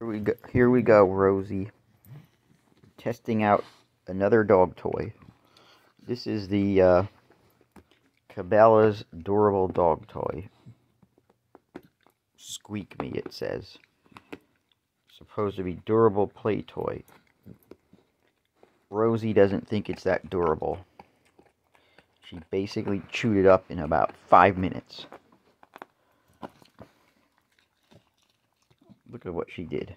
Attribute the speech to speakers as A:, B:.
A: Here we go, here we go, Rosie. Testing out another dog toy. This is the uh, Cabela's Durable Dog Toy. Squeak Me, it says. Supposed to be durable play toy. Rosie doesn't think it's that durable. She basically chewed it up in about five minutes. Look at what she did.